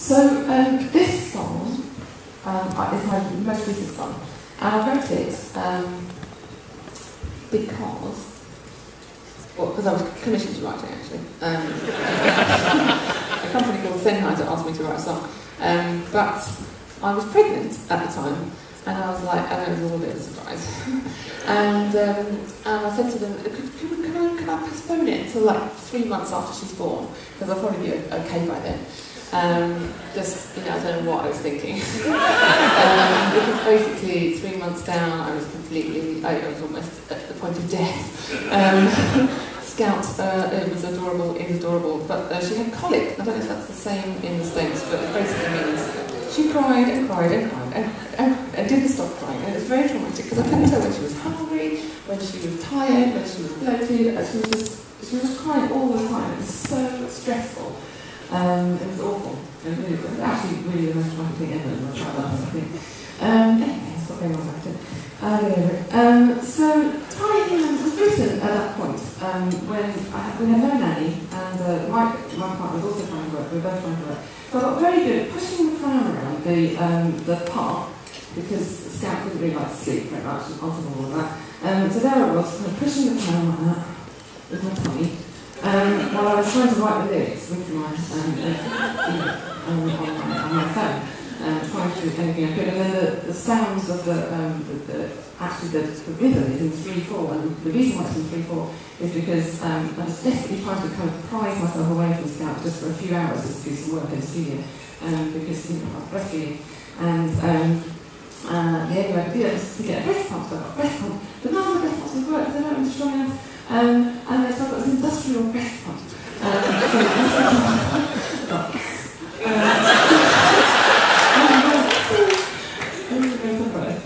So um, this song um, is my most recent song, and I wrote it um, because, well, because I was commissioned to write it actually. Um, a company called Sennheiser asked me to write a song, um, but I was pregnant at the time, and I was like, and it was a bit of a surprise. and, and I said to them, could, could, could, I, could I postpone it until like three months after she's born? Because I'll probably be okay by then. Um, just, you know, I don't know what I was thinking. um, because basically, three months down, I was completely, I was almost at the point of death. Um, Scout, uh, it was adorable, was adorable, but uh, she had colic. I don't know if that's the same in the States, but it basically means she cried and cried and cried and, and, and didn't stop crying. And it was very traumatic because I couldn't tell when she was hungry, when she was tired, when she was bloated. She was just, she was crying all the time. It was so stressful. Um, it was awful. It, it was actually really the most traumatic thing ever my childhood, I think. Um, anyway, it's not going on back to uh, um, so, Tiny Humans was written at that point um, when I, we had no nanny and uh, my, my partner was also trying to work, we were both trying to work. So I got very good at pushing the pram around the, um, the park because Scout didn't really like to sleep very much and all of that. Um, so there I was, kind of pushing the pram like that with my tummy um, while I was trying to write the lyrics with my, um, uh, know, um, on, my, on my phone, um, trying to do anything I could. And then the, the sounds of the, um, the, the actually the, the rhythm is in 3-4, and the reason why it's in 3-4 is because um, I was desperately trying to kind of prize myself away from Scout just for a few hours just to do some work in the studio, um, because, you know, I was breastfeeding. And um, uh, the only way I could do that was to get a breast pump, so I got a breast pump. But none of the breast pumps would work because they weren't strong enough. Um, and so I've got this industrial breast pump. Um, so, uh,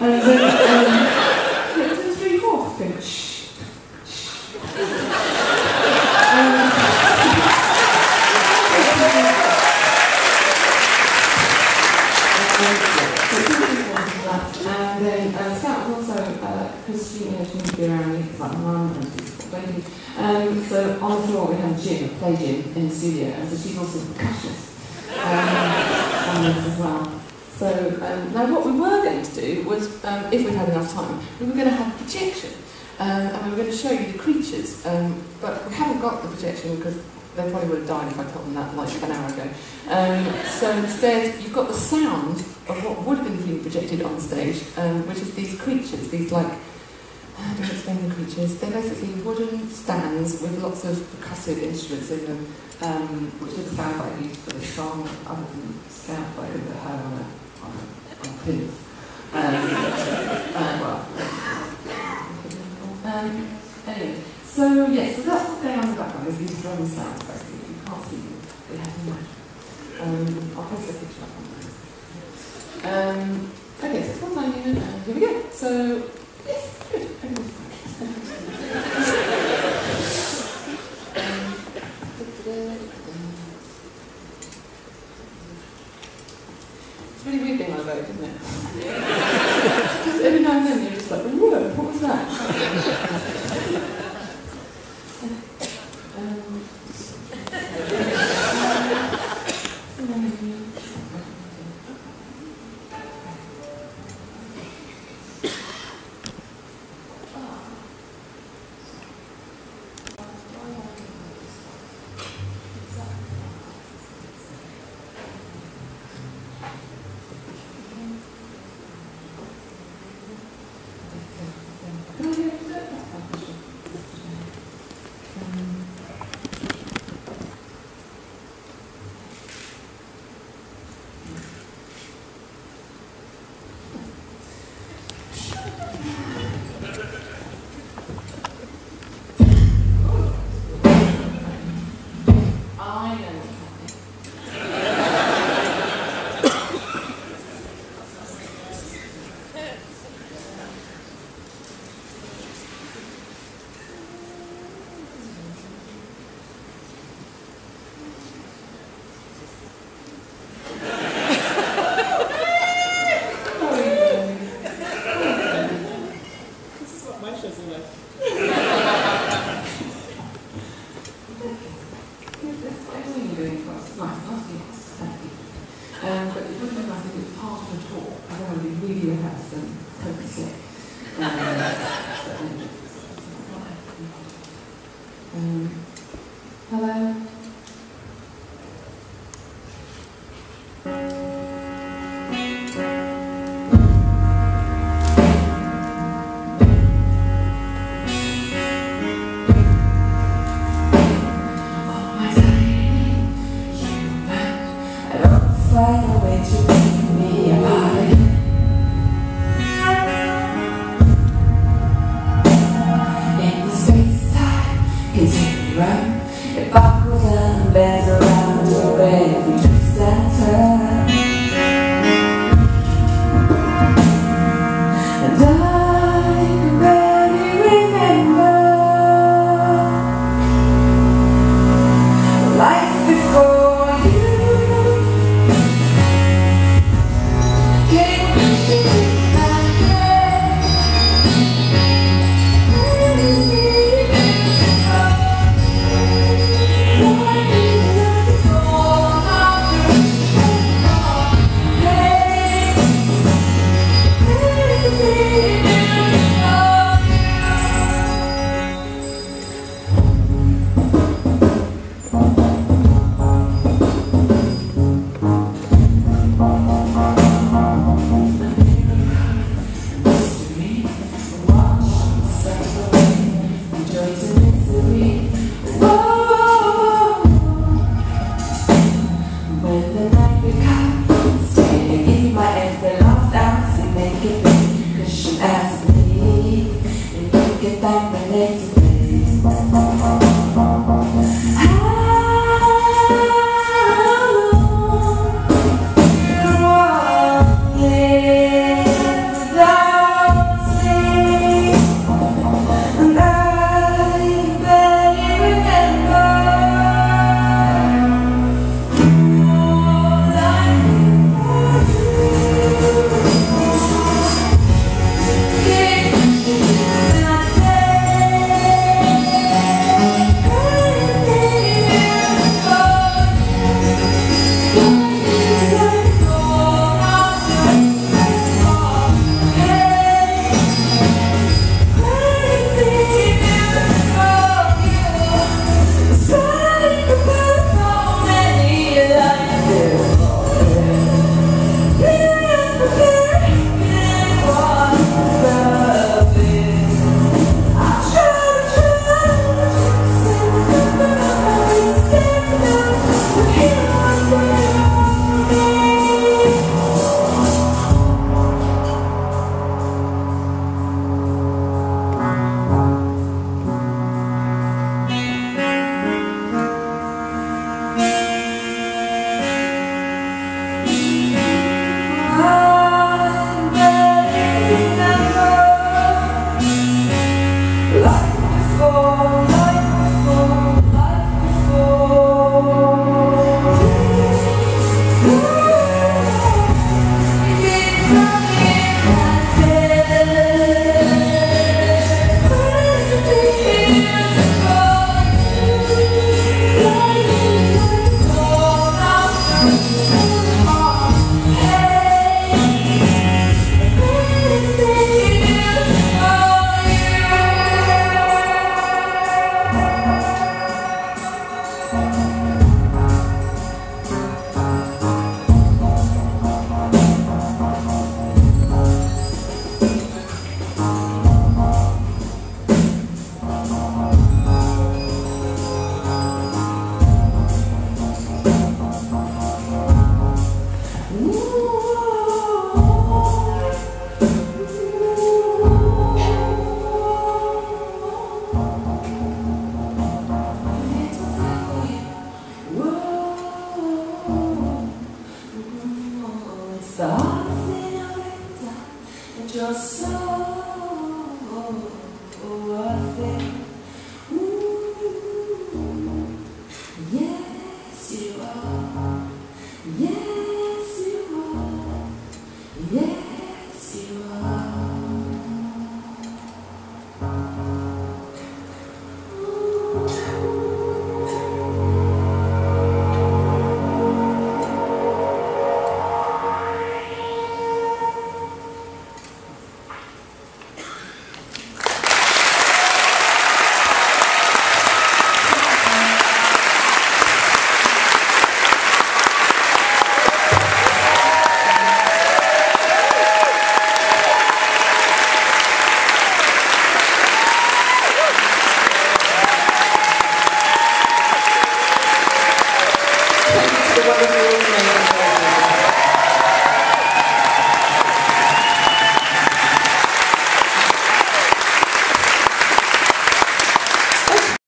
and then, um, it was this really cool thing. Shh. Shh. Um, and then uh, Scout was also, because uh, she, you know, she be around me, like my mum and she's got baby. Um, so on the floor we had a gym, a play gym in the studio, and so she's also a percussionist um, as well. So um, now what we were going to do was, um, if we had enough time, we were going to have a projection. Um, and we were going to show you the creatures, um, but we haven't got the projection because they probably would have died if I told them that like an hour ago. Um, so instead, you've got the sound of what would have been being projected on stage, um, which is these creatures, these like, how do I explain the creatures? They're basically wooden stands with lots of percussive instruments in them, um, which would sound like used for the song, other than sound. These drum. You can't see have. Um, I'll post a picture up on that. Um, okay, so it's one line unit, here we go. So, talk. I don't want to be really rehearsed and focus it. his run.